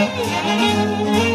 Música